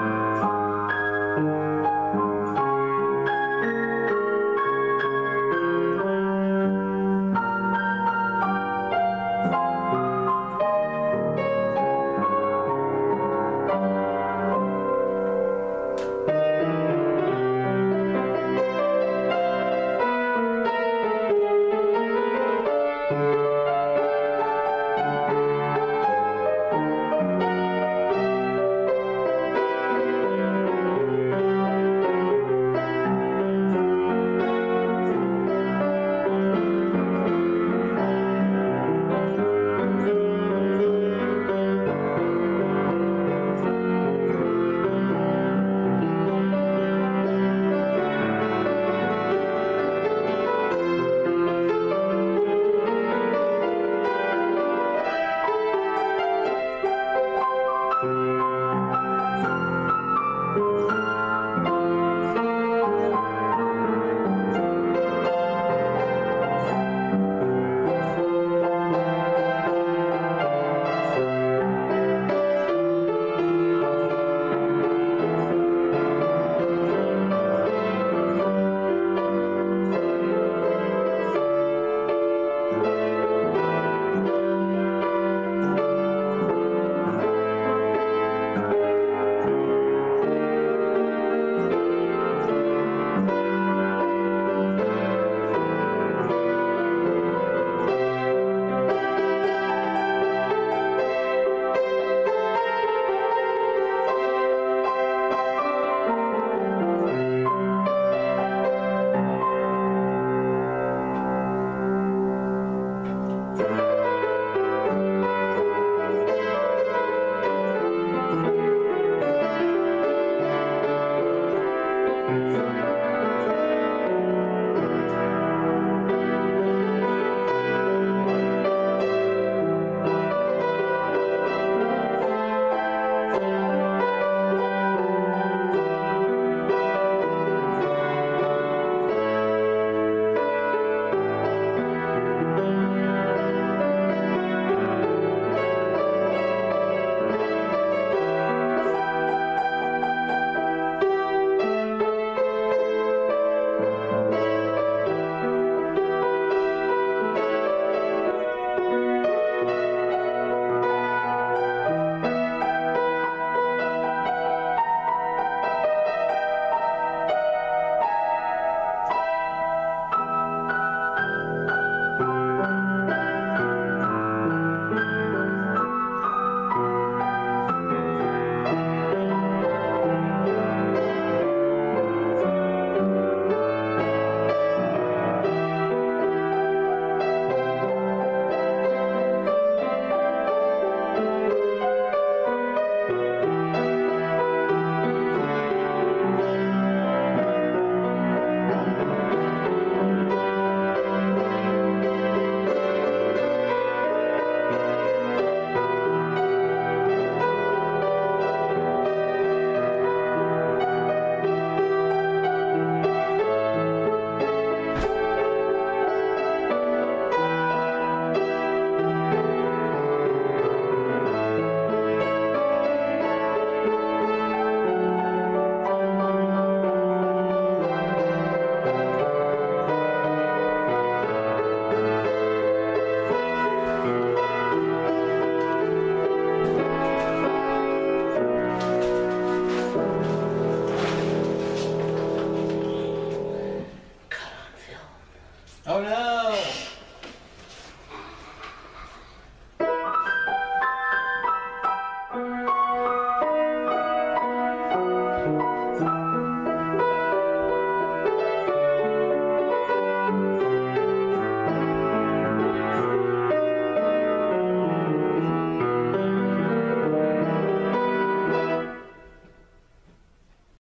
Bye. Oh no!